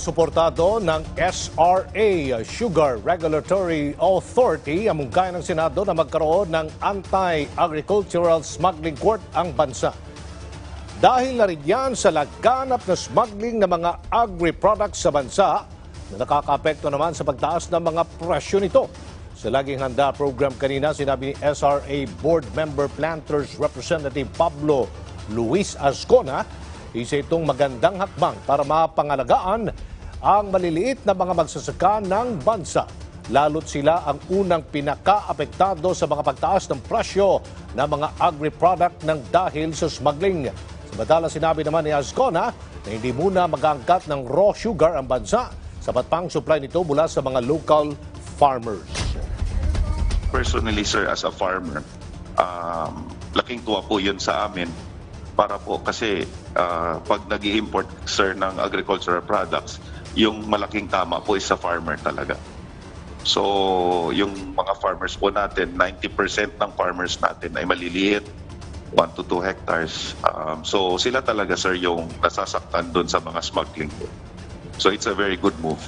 suportado ng SRA, Sugar Regulatory Authority, amungkay ng Senado na magkaroon ng Anti-Agricultural Smuggling Court ang bansa. Dahil na rin yan sa laganap na smuggling ng mga agri-products sa bansa na nakakaapekto naman sa pagtaas ng mga presyo nito. Sa Laging Handa program kanina, sinabi ni SRA Board Member Planters Representative Pablo Luis Ascona, isa itong magandang hakbang para mapangalagaan ang maliliit na mga magsasaka ng bansa. Lalo't sila ang unang pinaka-apektado sa mga pagtaas ng presyo ng mga agri-product ng dahil sa smuggling. Samantala sinabi naman ni Ascona na hindi muna mag-aangkat ng raw sugar ang bansa, sapat pang supply nito mula sa mga local farmers. personally, sir, as a farmer, um, laking tuwa po yun sa amin para po kasi uh, pag nag import sir, ng agricultural products, yung malaking tama po is sa farmer talaga. So, yung mga farmers po natin, 90% ng farmers natin ay maliliit, 1 to 2 hectares. Um, so, sila talaga, sir, yung nasasaktan doon sa mga smuggling po. So, it's a very good move.